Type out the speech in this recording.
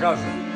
kažem.